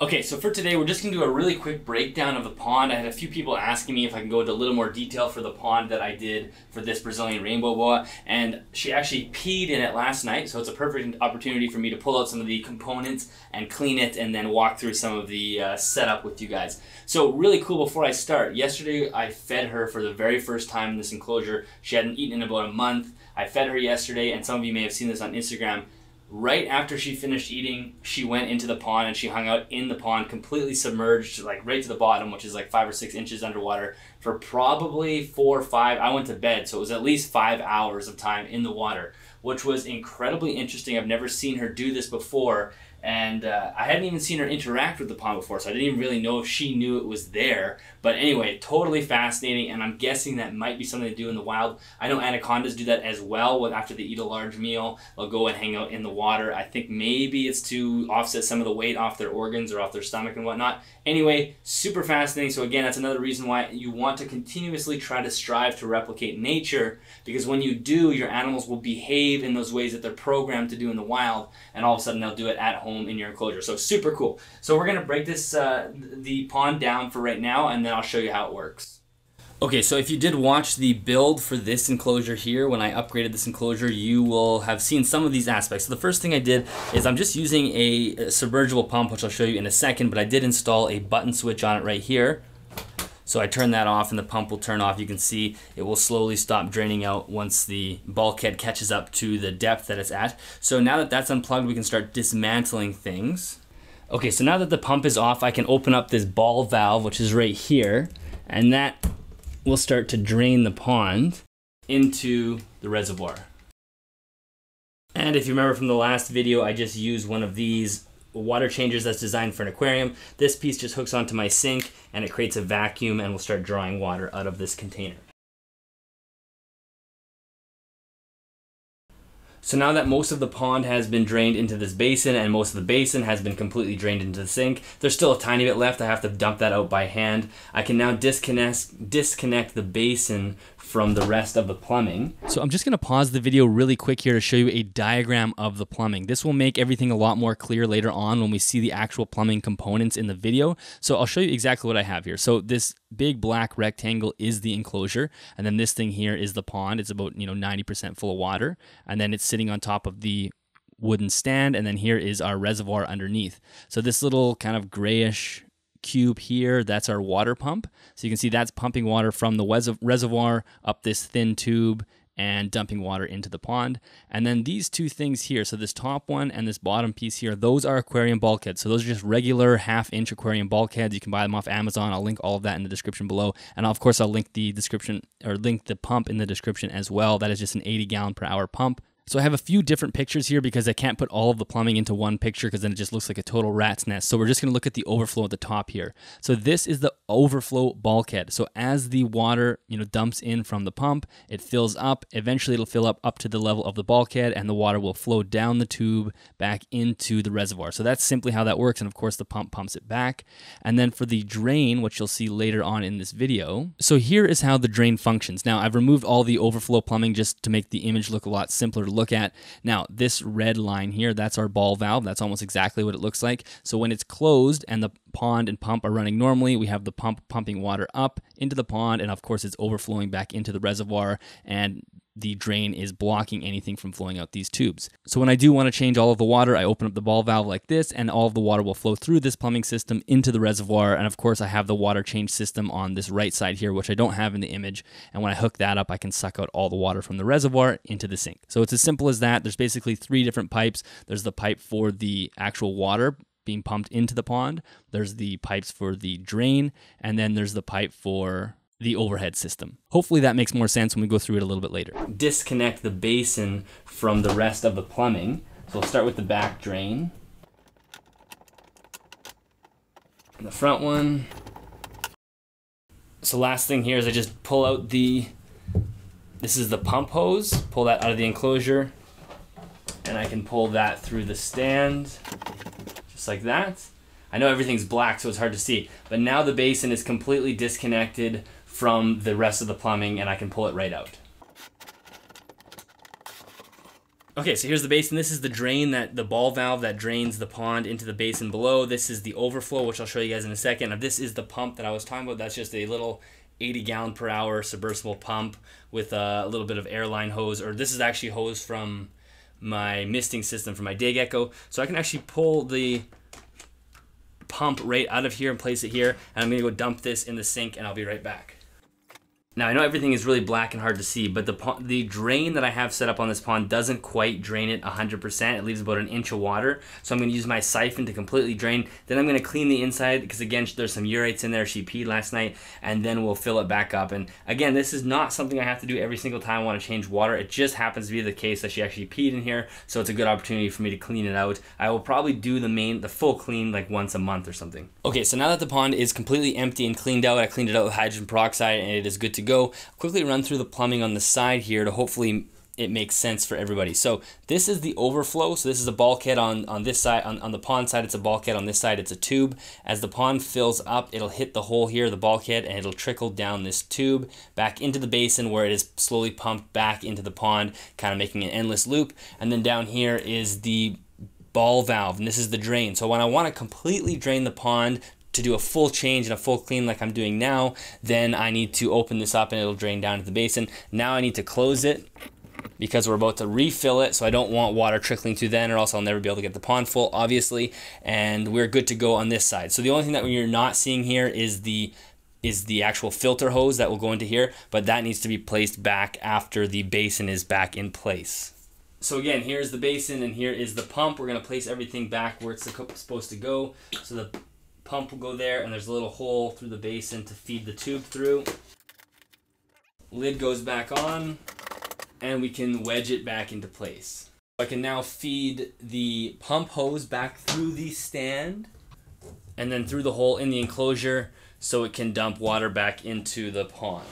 Okay, so for today, we're just gonna do a really quick breakdown of the pond. I had a few people asking me if I can go into a little more detail for the pond that I did for this Brazilian rainbow boa, and she actually peed in it last night, so it's a perfect opportunity for me to pull out some of the components and clean it, and then walk through some of the uh, setup with you guys. So really cool. Before I start, yesterday I fed her for the very first time in this enclosure. She hadn't eaten in about a month. I fed her yesterday, and some of you may have seen this on Instagram right after she finished eating, she went into the pond and she hung out in the pond, completely submerged, like right to the bottom, which is like five or six inches underwater, for probably four or five. I went to bed, so it was at least five hours of time in the water, which was incredibly interesting. I've never seen her do this before and uh, I hadn't even seen her interact with the pond before, so I didn't even really know if she knew it was there. But anyway, totally fascinating, and I'm guessing that might be something to do in the wild. I know anacondas do that as well. When After they eat a large meal, they'll go and hang out in the water. I think maybe it's to offset some of the weight off their organs or off their stomach and whatnot. Anyway, super fascinating. So again, that's another reason why you want to continuously try to strive to replicate nature, because when you do, your animals will behave in those ways that they're programmed to do in the wild, and all of a sudden they'll do it at home home in your enclosure. So super cool. So we're gonna break this uh, the pond down for right now, and then I'll show you how it works. Okay, so if you did watch the build for this enclosure here, when I upgraded this enclosure, you will have seen some of these aspects. So the first thing I did is I'm just using a submergible pump, which I'll show you in a second, but I did install a button switch on it right here. So I turn that off and the pump will turn off. You can see it will slowly stop draining out once the bulkhead catches up to the depth that it's at. So now that that's unplugged, we can start dismantling things. Okay, so now that the pump is off, I can open up this ball valve, which is right here, and that will start to drain the pond into the reservoir. And if you remember from the last video, I just used one of these water changers that's designed for an aquarium. This piece just hooks onto my sink and it creates a vacuum and will start drawing water out of this container. So now that most of the pond has been drained into this basin and most of the basin has been completely drained into the sink, there's still a tiny bit left. I have to dump that out by hand. I can now disconnect, disconnect the basin from the rest of the plumbing. So I'm just gonna pause the video really quick here to show you a diagram of the plumbing. This will make everything a lot more clear later on when we see the actual plumbing components in the video. So I'll show you exactly what I have here. So this big black rectangle is the enclosure, and then this thing here is the pond. It's about, you know, 90% full of water, and then it's sitting on top of the wooden stand, and then here is our reservoir underneath. So this little kind of grayish cube here, that's our water pump. So you can see that's pumping water from the reservoir up this thin tube and dumping water into the pond. And then these two things here, so this top one and this bottom piece here, those are aquarium bulkheads. So those are just regular half inch aquarium bulkheads. You can buy them off Amazon. I'll link all of that in the description below. And of course, I'll link the description or link the pump in the description as well. That is just an 80 gallon per hour pump. So I have a few different pictures here because I can't put all of the plumbing into one picture because then it just looks like a total rat's nest. So we're just going to look at the overflow at the top here. So this is the overflow bulkhead. So as the water, you know, dumps in from the pump, it fills up. Eventually it'll fill up up to the level of the bulkhead and the water will flow down the tube back into the reservoir. So that's simply how that works. And of course the pump pumps it back. And then for the drain, which you'll see later on in this video. So here is how the drain functions. Now I've removed all the overflow plumbing just to make the image look a lot simpler look at. Now, this red line here, that's our ball valve. That's almost exactly what it looks like. So when it's closed and the pond and pump are running normally, we have the pump pumping water up into the pond, and of course, it's overflowing back into the reservoir. And the drain is blocking anything from flowing out these tubes. So when I do want to change all of the water, I open up the ball valve like this and all of the water will flow through this plumbing system into the reservoir. And of course I have the water change system on this right side here, which I don't have in the image. And when I hook that up, I can suck out all the water from the reservoir into the sink. So it's as simple as that. There's basically three different pipes. There's the pipe for the actual water being pumped into the pond. There's the pipes for the drain, and then there's the pipe for the overhead system. Hopefully that makes more sense when we go through it a little bit later. Disconnect the basin from the rest of the plumbing. So we'll start with the back drain. And the front one. So last thing here is I just pull out the, this is the pump hose, pull that out of the enclosure, and I can pull that through the stand, just like that. I know everything's black, so it's hard to see, but now the basin is completely disconnected from the rest of the plumbing and I can pull it right out. Okay, so here's the basin. This is the drain that the ball valve that drains the pond into the basin below. This is the overflow, which I'll show you guys in a second. This is the pump that I was talking about. That's just a little 80 gallon per hour submersible pump with a little bit of airline hose, or this is actually hose from my misting system for my day gecko. So I can actually pull the pump right out of here and place it here. And I'm gonna go dump this in the sink and I'll be right back. Now I know everything is really black and hard to see, but the the drain that I have set up on this pond doesn't quite drain it 100%. It leaves about an inch of water. So I'm going to use my siphon to completely drain. Then I'm going to clean the inside because again there's some urates in there. She peed last night, and then we'll fill it back up. And again, this is not something I have to do every single time I want to change water. It just happens to be the case that she actually peed in here, so it's a good opportunity for me to clean it out. I will probably do the main the full clean like once a month or something. Okay, so now that the pond is completely empty and cleaned out, I cleaned it out with hydrogen peroxide and it is good to go. quickly run through the plumbing on the side here to hopefully it makes sense for everybody. So this is the overflow. So this is a bulkhead on, on this side, on, on the pond side, it's a bulkhead. On this side, it's a tube. As the pond fills up, it'll hit the hole here, the bulkhead, and it'll trickle down this tube back into the basin where it is slowly pumped back into the pond, kind of making an endless loop. And then down here is the ball valve, and this is the drain. So when I want to completely drain the pond to do a full change and a full clean like I'm doing now, then I need to open this up and it'll drain down to the basin. Now I need to close it because we're about to refill it, so I don't want water trickling through then or else I'll never be able to get the pond full, obviously, and we're good to go on this side. So the only thing that you're not seeing here is the is the actual filter hose that will go into here, but that needs to be placed back after the basin is back in place. So again, here's the basin and here is the pump. We're gonna place everything back where it's supposed to go. So the pump will go there and there's a little hole through the basin to feed the tube through. Lid goes back on and we can wedge it back into place. I can now feed the pump hose back through the stand and then through the hole in the enclosure so it can dump water back into the pond.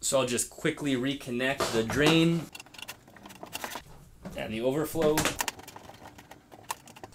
So I'll just quickly reconnect the drain and the overflow.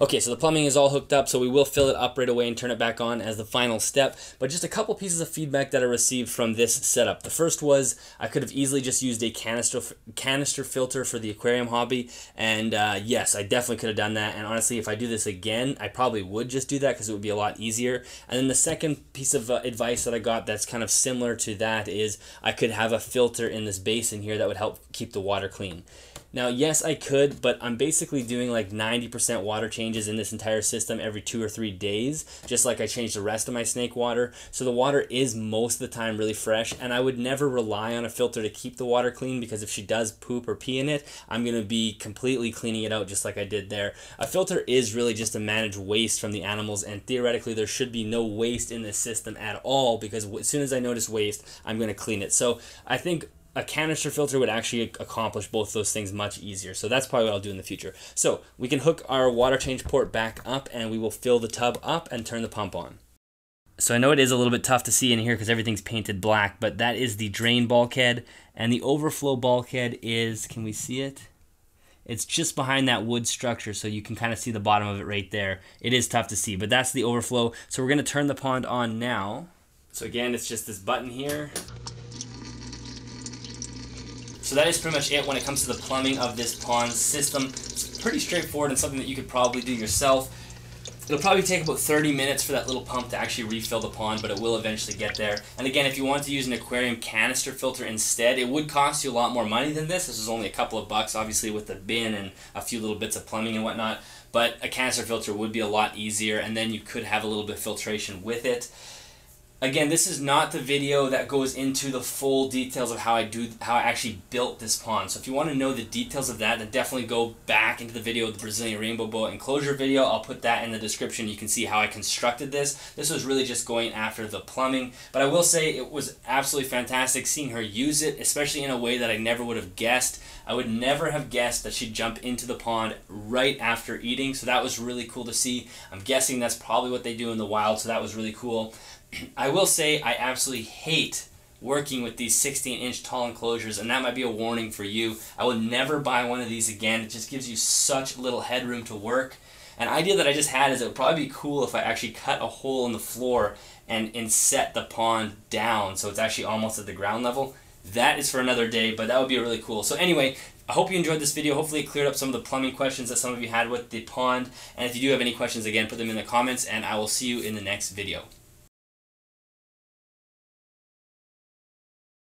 Okay, so the plumbing is all hooked up, so we will fill it up right away and turn it back on as the final step. But just a couple pieces of feedback that I received from this setup. The first was I could have easily just used a canister canister filter for the aquarium hobby, and uh, yes, I definitely could have done that. And honestly, if I do this again, I probably would just do that because it would be a lot easier. And then the second piece of uh, advice that I got that's kind of similar to that is I could have a filter in this basin here that would help keep the water clean. Now, yes, I could, but I'm basically doing like 90% water changes in this entire system every two or three days, just like I change the rest of my snake water. So the water is most of the time really fresh, and I would never rely on a filter to keep the water clean because if she does poop or pee in it, I'm going to be completely cleaning it out just like I did there. A filter is really just to manage waste from the animals, and theoretically, there should be no waste in this system at all because as soon as I notice waste, I'm going to clean it. So I think a canister filter would actually accomplish both those things much easier. So that's probably what I'll do in the future. So we can hook our water change port back up and we will fill the tub up and turn the pump on. So I know it is a little bit tough to see in here because everything's painted black, but that is the drain bulkhead and the overflow bulkhead is, can we see it? It's just behind that wood structure, so you can kind of see the bottom of it right there. It is tough to see, but that's the overflow. So we're gonna turn the pond on now. So again, it's just this button here. So that is pretty much it when it comes to the plumbing of this pond system. It's pretty straightforward and something that you could probably do yourself. It'll probably take about 30 minutes for that little pump to actually refill the pond, but it will eventually get there. And again, if you want to use an aquarium canister filter instead, it would cost you a lot more money than this. This is only a couple of bucks, obviously, with the bin and a few little bits of plumbing and whatnot. But a canister filter would be a lot easier, and then you could have a little bit of filtration with it. Again, this is not the video that goes into the full details of how I do how I actually built this pond. So if you want to know the details of that, then definitely go back into the video the Brazilian rainbow boa enclosure video. I'll put that in the description. You can see how I constructed this. This was really just going after the plumbing, but I will say it was absolutely fantastic seeing her use it, especially in a way that I never would have guessed. I would never have guessed that she'd jump into the pond right after eating, so that was really cool to see. I'm guessing that's probably what they do in the wild, so that was really cool. I will say I absolutely hate working with these 16 inch tall enclosures and that might be a warning for you. I would never buy one of these again. It just gives you such little headroom to work. An idea that I just had is it would probably be cool if I actually cut a hole in the floor and, and set the pond down so it's actually almost at the ground level. That is for another day, but that would be really cool. So anyway, I hope you enjoyed this video. Hopefully it cleared up some of the plumbing questions that some of you had with the pond. And if you do have any questions, again, put them in the comments and I will see you in the next video.